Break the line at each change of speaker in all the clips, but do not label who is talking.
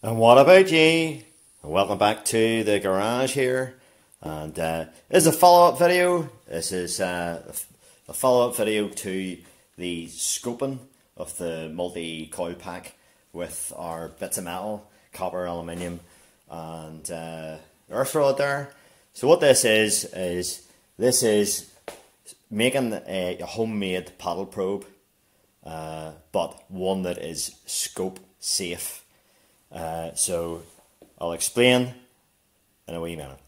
And what about ye? Welcome back to the garage here. And uh, this is a follow up video. This is uh, a follow up video to the scoping of the multi coil pack with our bits of metal, copper, aluminium, and uh, earth rod there. So, what this is, is this is making a, a homemade paddle probe, uh, but one that is scope safe. Uh, so I'll explain in a wee minute.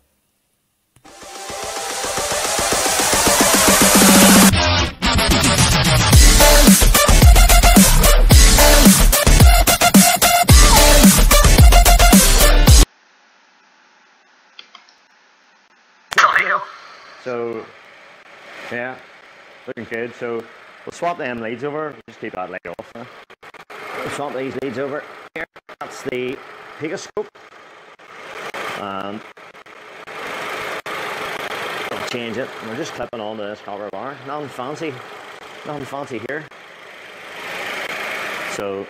So, yeah, looking good. So we'll swap them leads over. Just keep that light off. Huh? We'll swap these leads over. Here, that's the Pegascope. And I'll change it. We're just clipping onto this copper bar. Nothing fancy. Nothing fancy here. So,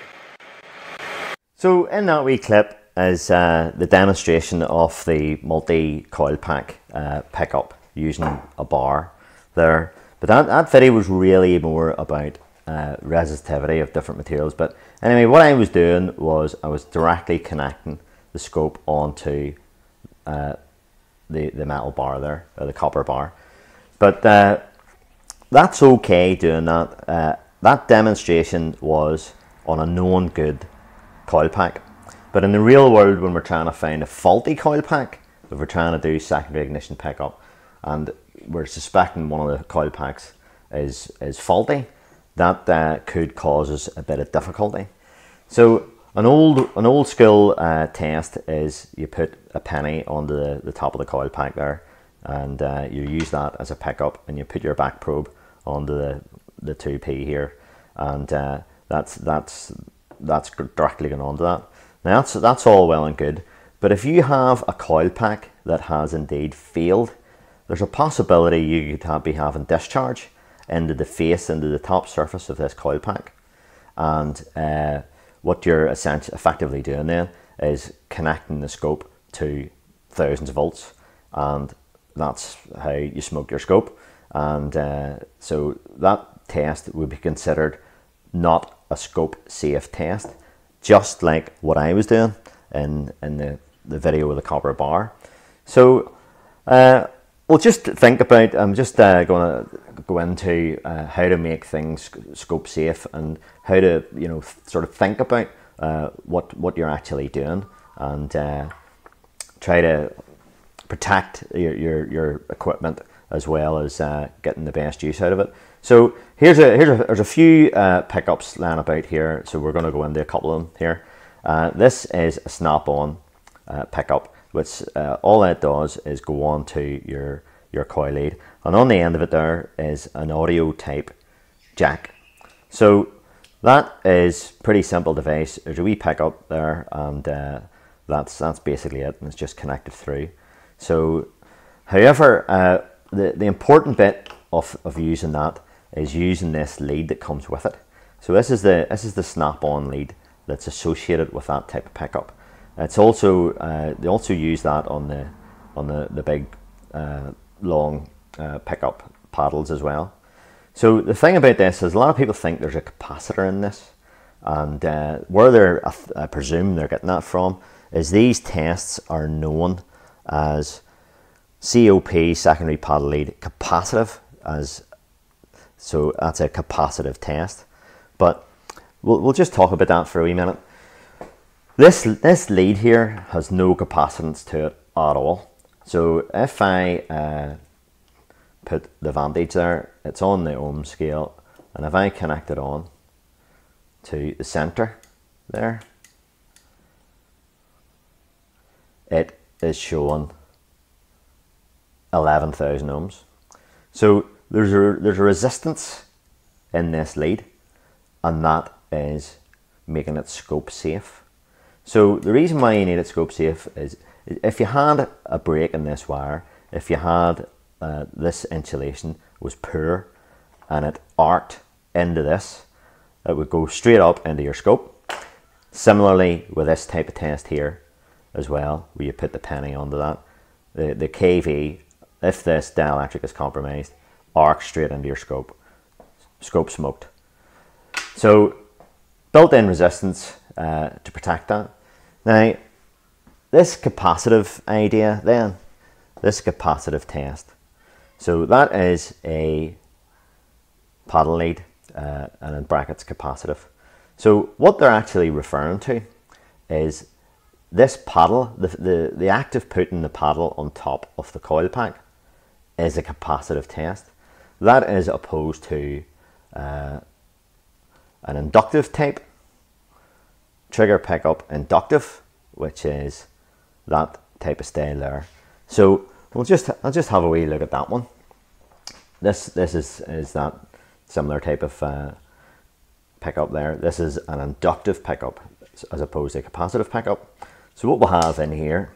so in that wee clip is uh, the demonstration of the multi-coil pack uh, pickup using a bar there. But that, that video was really more about uh, resistivity of different materials. But anyway, what I was doing was I was directly connecting the scope onto uh, the, the metal bar there, or the copper bar. But uh, that's okay doing that. Uh, that demonstration was on a known good coil pack. But in the real world, when we're trying to find a faulty coil pack, if we're trying to do secondary ignition pickup, and we're suspecting one of the coil packs is, is faulty, that uh, could cause us a bit of difficulty. So an old an old school uh, test is you put a penny on the, the top of the coil pack there and uh, you use that as a pickup and you put your back probe onto the, the 2P here and uh, that's that's that's directly going onto that. Now that's that's all well and good, but if you have a coil pack that has indeed failed there's a possibility you could have, be having discharge into the face, into the top surface of this coil pack. And uh, what you're essentially effectively doing then is connecting the scope to thousands of volts, and that's how you smoke your scope. And uh, so that test would be considered not a scope safe test, just like what I was doing in in the, the video with the copper bar. So uh, well, just think about. I'm just uh, going to go into uh, how to make things scope safe and how to, you know, sort of think about uh, what what you're actually doing and uh, try to protect your, your, your equipment as well as uh, getting the best use out of it. So here's a here's a there's a few uh, pickups lying about here. So we're going to go into a couple of them here. this is a snap-on pickup which uh, all that does is go on to your, your coil lead. And on the end of it there is an audio type jack. So that is pretty simple device. There's a wee pickup there and uh, that's, that's basically it. And it's just connected through. So however, uh, the, the important bit of, of using that is using this lead that comes with it. So this is the, this is the snap-on lead that's associated with that type of pickup. It's also uh, they also use that on the on the the big uh, long uh, pickup paddles as well. So the thing about this is a lot of people think there's a capacitor in this, and uh, where they're I presume they're getting that from is these tests are known as COP secondary paddle lead capacitive as so that's a capacitive test. But we'll, we'll just talk about that for a wee minute. This, this lead here has no capacitance to it at all. So if I uh, put the voltage there, it's on the ohm scale, and if I connect it on to the center there, it is showing 11,000 ohms. So there's a, there's a resistance in this lead, and that is making it scope safe. So the reason why you need it scope safe is if you had a break in this wire, if you had uh, this insulation was poor and it arced into this, it would go straight up into your scope Similarly, with this type of test here as well, where you put the penny onto that, the, the KV, if this dielectric is compromised, arcs straight into your scope. Scope smoked. So, built-in resistance uh, to protect that. Now, this capacitive idea then, this capacitive test. So that is a paddle lead uh, and in brackets capacitive. So what they're actually referring to is this paddle, the, the, the active putting the paddle on top of the coil pack is a capacitive test. That is opposed to uh, an inductive type trigger pickup inductive, which is that type of style there. So we'll just I'll just have a wee look at that one. This this is is that similar type of uh, pickup there. This is an inductive pickup as opposed to a capacitive pickup. So what we'll have in here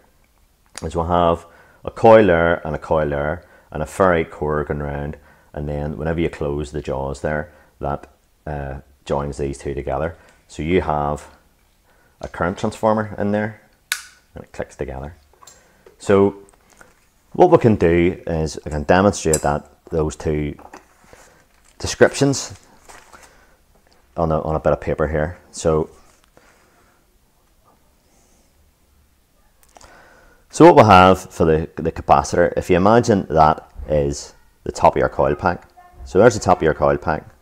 is we'll have a coil there and a coil there and a ferrite core going round and then whenever you close the jaws there that uh, joins these two together. So you have a current transformer in there and it clicks together. So what we can do is I can demonstrate that those two descriptions on a, on a bit of paper here. So, so what we'll have for the, the capacitor, if you imagine that is the top of your coil pack. So there's the top of your coil pack.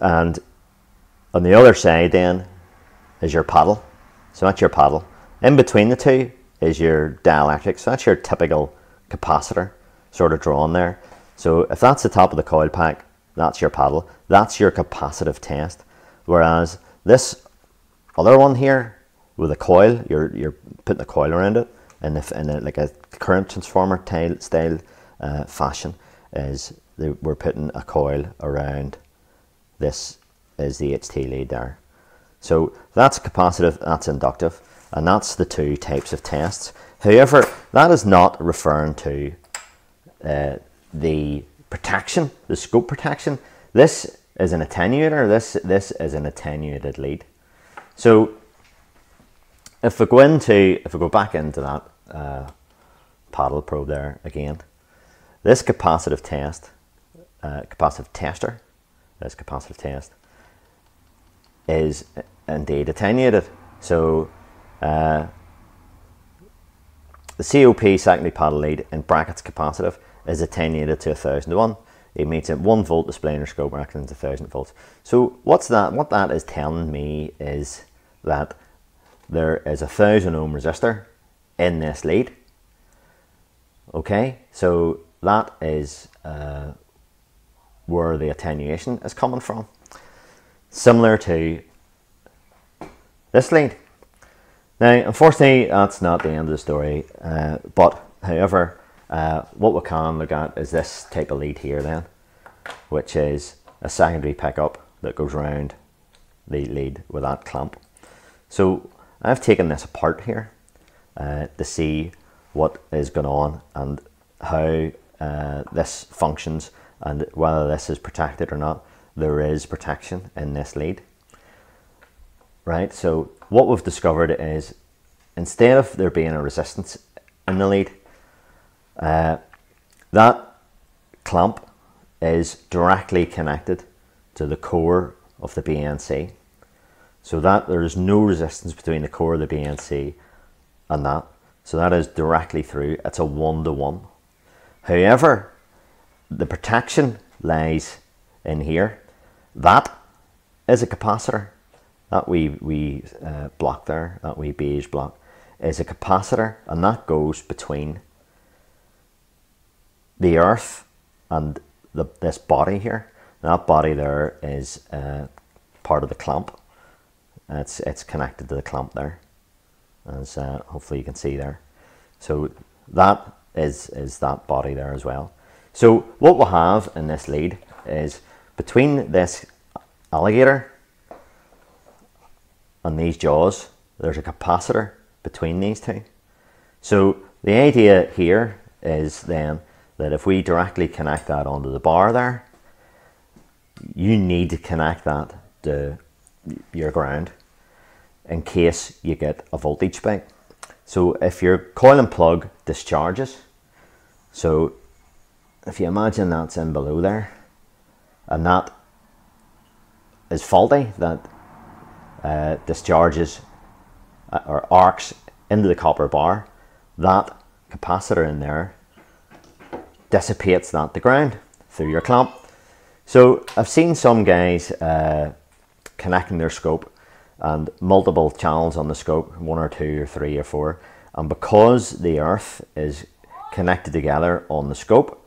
And on the other side then is your paddle. So that's your paddle. In between the two is your dielectric. So that's your typical capacitor sort of drawn there. So if that's the top of the coil pack, that's your paddle. That's your capacitive test. Whereas this other one here with a coil, you're, you're putting a coil around it in, a, in a, like a current transformer style, style uh, fashion is we're putting a coil around this is the HT lead there. So that's capacitive, that's inductive, and that's the two types of tests. However, that is not referring to uh, the protection, the scope protection. This is an attenuator, this, this is an attenuated lead. So if we go into, if we go back into that uh, paddle probe there again, this capacitive test, uh, capacitive tester, this capacitive test, is indeed attenuated. So uh, the COP secondary paddle lead in brackets capacitive is attenuated to 1000 to 1. It means that 1 volt display scope acting as 1000 volts. So what's that? What that is telling me is that there is a 1000 ohm resistor in this lead. Okay, so that is uh, where the attenuation is coming from. Similar to this lead. Now, unfortunately, that's not the end of the story, uh, but however, uh, what we can look at is this type of lead here then, which is a secondary pickup that goes around the lead with that clamp. So I've taken this apart here uh, to see what is going on and how uh, this functions and whether this is protected or not. There is protection in this lead. Right, so what we've discovered is instead of there being a resistance in the lead, uh, that clamp is directly connected to the core of the BNC. So that there is no resistance between the core of the BNC and that. So that is directly through. It's a one-to-one. -one. However, the protection lies in here. That is a capacitor. That we, we uh, block there, that we beige block, is a capacitor and that goes between the earth and the, this body here. That body there is uh, part of the clamp. It's, it's connected to the clamp there, as uh, hopefully you can see there. So that is, is that body there as well. So what we'll have in this lead is between this alligator and these jaws, there's a capacitor between these two. So the idea here is then that if we directly connect that onto the bar there, you need to connect that to your ground in case you get a voltage spike. So if your coil and plug discharges, so if you imagine that's in below there, and that is faulty, that uh, discharges uh, or arcs into the copper bar, that capacitor in there dissipates that to ground through your clamp. So I've seen some guys uh, connecting their scope and multiple channels on the scope, one or two or three or four, and because the earth is connected together on the scope,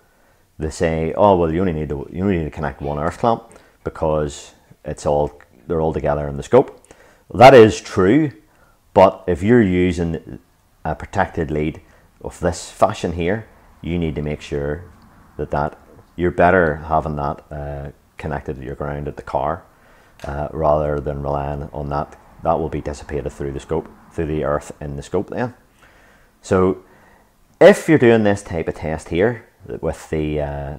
they say, oh well, you only need to you only need to connect one earth clamp because it's all they're all together in the scope. That is true, but if you're using a protected lead of this fashion here, you need to make sure that that you're better having that uh, connected to your ground at the car uh, rather than relying on that. That will be dissipated through the scope, through the earth in the scope then. So if you're doing this type of test here with the uh,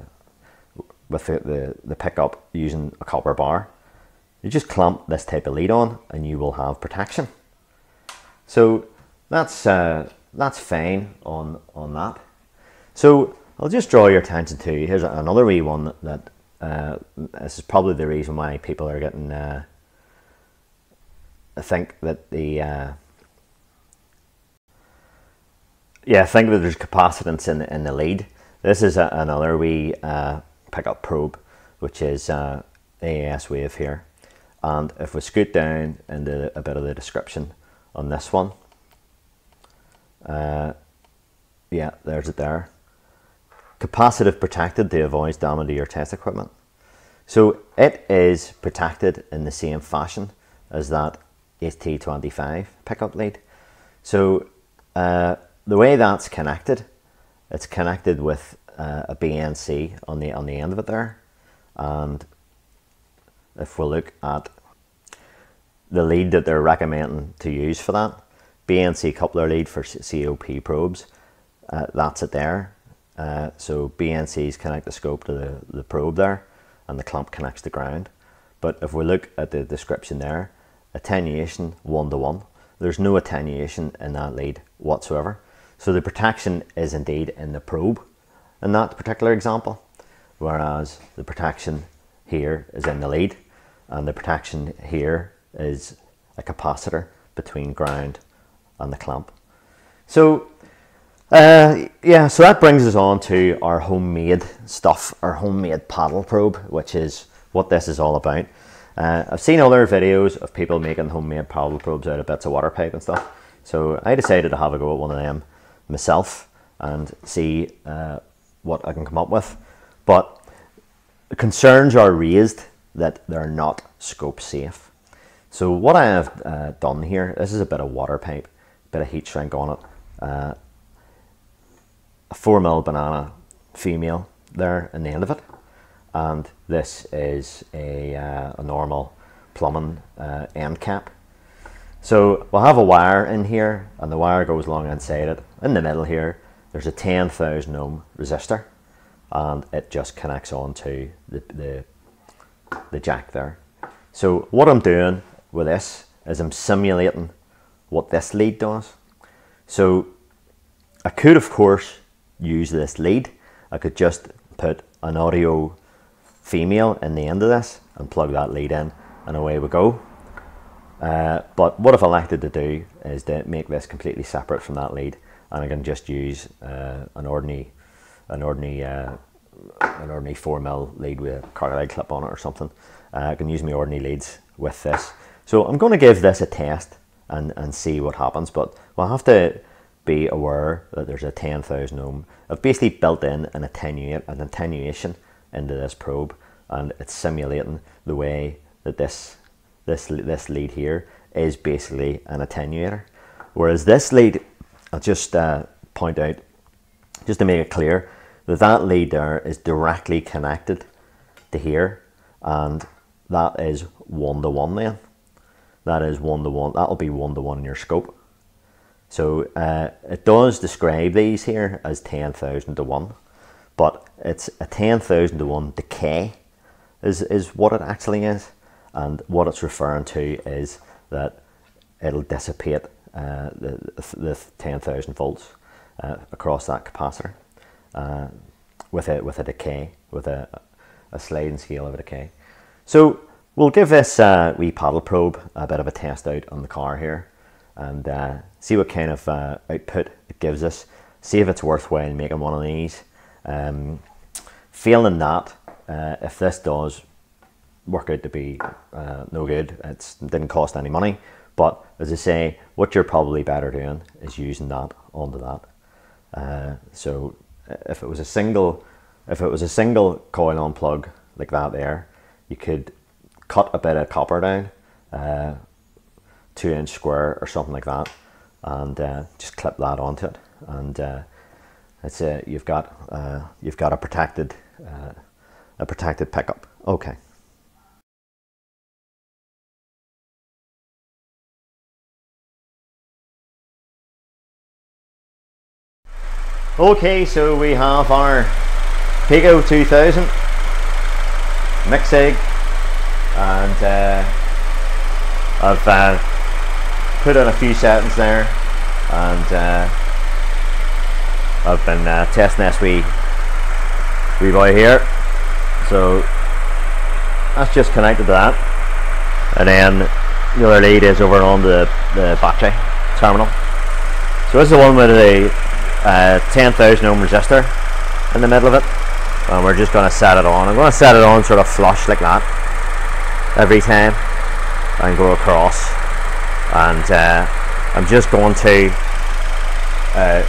with the, the, the pickup using a copper bar, you just clamp this type of lead on and you will have protection. So that's uh, that's fine on on that. So I'll just draw your attention to here's another wee one that uh, this is probably the reason why people are getting. Uh, I think that the uh, yeah, I think that there's capacitance in in the lead. This is a, another wee uh, pickup probe, which is uh, AES wave here. And if we scoot down into a bit of the description on this one, uh, yeah, there's it there. Capacitive protected to avoid damage to your test equipment. So it is protected in the same fashion as that HT25 pickup lead. So uh, the way that's connected, it's connected with uh, a BNC on the on the end of it there, and if we look at the lead that they're recommending to use for that, BNC coupler lead for COP probes, uh, that's it there. Uh, so BNCs connect the scope to the, the probe there and the clamp connects the ground. But if we look at the description there, attenuation one to one, there's no attenuation in that lead whatsoever. So the protection is indeed in the probe in that particular example, whereas the protection here is in the lead and the protection here is a capacitor between ground and the clamp. So uh, yeah, so that brings us on to our homemade stuff, our homemade paddle probe, which is what this is all about. Uh, I've seen other videos of people making homemade paddle probes out of bits of water pipe and stuff. So I decided to have a go at one of them myself and see uh, what I can come up with. But concerns are raised that they're not scope safe. So what I have uh, done here, this is a bit of water pipe, a bit of heat shrink on it, uh, a 4 mil banana female there in the end of it, and this is a, uh, a normal plumbing uh, end cap. So we'll have a wire in here, and the wire goes along inside it. In the middle here, there's a 10,000 ohm resistor, and it just connects onto the, the, the jack there. So what I'm doing with this is I'm simulating what this lead does. So I could of course use this lead. I could just put an audio female in the end of this and plug that lead in and away we go. Uh, but what I've elected to do is to make this completely separate from that lead and I can just use uh, an ordinary an ordinary uh, an ordinary 4 mil lead with a cartilage clip on it or something. Uh, I can use my ordinary leads with this. So I'm going to give this a test and, and see what happens, but we'll have to be aware that there's a 10,000 ohm. I've basically built in an, attenuate, an attenuation into this probe and it's simulating the way that this, this, this lead here is basically an attenuator. Whereas this lead, I'll just uh, point out, just to make it clear, that that lead there is directly connected to here and that is one to one then. That is one to one, that'll be one to one in your scope. So uh, it does describe these here as 10,000 to 1, but it's a 10,000 to 1 decay is, is what it actually is. And what it's referring to is that it'll dissipate uh, the, the 10,000 volts uh, across that capacitor uh, with a with a decay with a, a sliding scale of a decay. So we'll give this uh, wee paddle probe a bit of a test out on the car here and uh, see what kind of uh, output it gives us. See if it's worthwhile making one of these. Um, failing that, if this does work out to be uh, no good, it didn't cost any money. But as I say, what you're probably better doing is using that onto that. Uh, so if it was a single, if it was a single coil on plug like that there, you could cut a bit of copper down, uh, two inch square or something like that, and uh, just clip that onto it, and uh, it's a, you've got uh, you've got a protected uh, a protected pickup. Okay. Okay, so we have our Pico 2000 Micsig and uh, I've uh, put in a few settings there and uh, I've been uh, testing this wee, wee boy here. So that's just connected to that. And then the other lead is over on the, the battery terminal. So this is the one with the uh, 10,000 ohm resistor in the middle of it. And we're just going to set it on. I'm going to set it on sort of flush like that every time and go across. And uh, I'm just going to uh,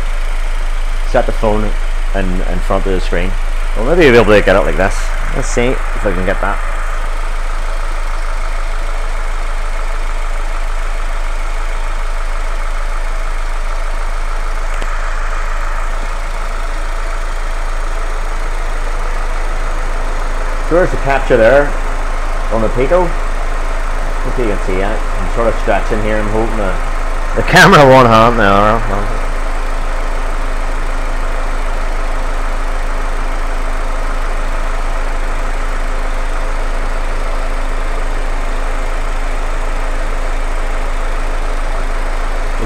set the phone in, in front of the screen. Well maybe you'll be able to get it like this. Let's see if I can get that So there's the capture there on the Pico. If you can see it, I'm sort of stretching here. I'm holding the, the camera one hand now.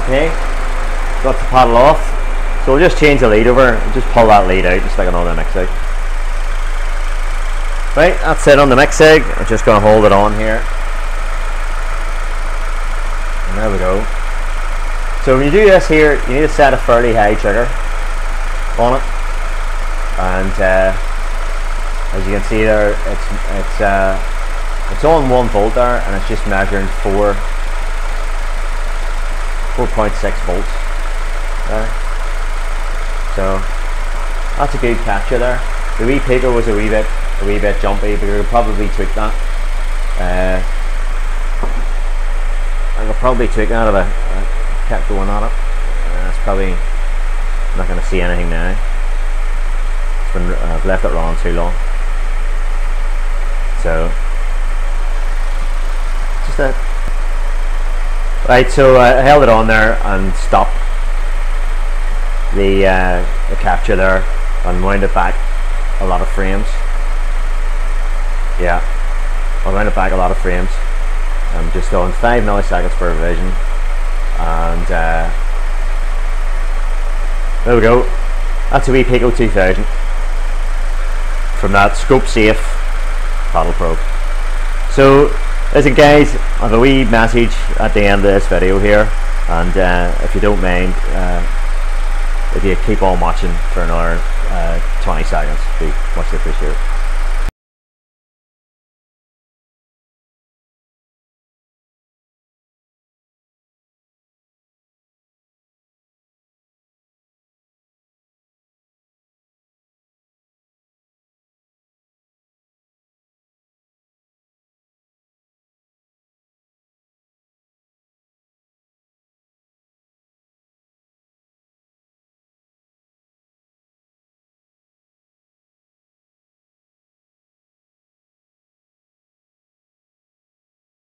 Okay, got the paddle off. So we'll just change the lead over and just pull that lead out just like another mix out. Right, that's it on the Micsig. I'm just going to hold it on here. And there we go. So when you do this here, you need to set a fairly high trigger on it. And uh, as you can see there, it's it's uh, it's on one volt there, and it's just measuring four 4.6 volts there. So that's a good capture there. The wee Pico was a wee bit a wee bit jumpy, but could probably tweak that. Uh, I could probably tweak that if I kept going on it. Uh, it's probably not going to see anything now. It's been, uh, I've left it on too long. So, just that. Right, so I held it on there and stopped the, uh, the capture there and wound it back a lot of frames. Yeah, I ran it back a lot of frames. I'm just going 5 milliseconds per division. And uh, there we go. That's a wee Pico 2000 from that scope safe paddle probe. So listen guys, I have a wee message at the end of this video here and uh, if you don't mind uh, if you keep on watching for another uh, 20 seconds, be much appreciated.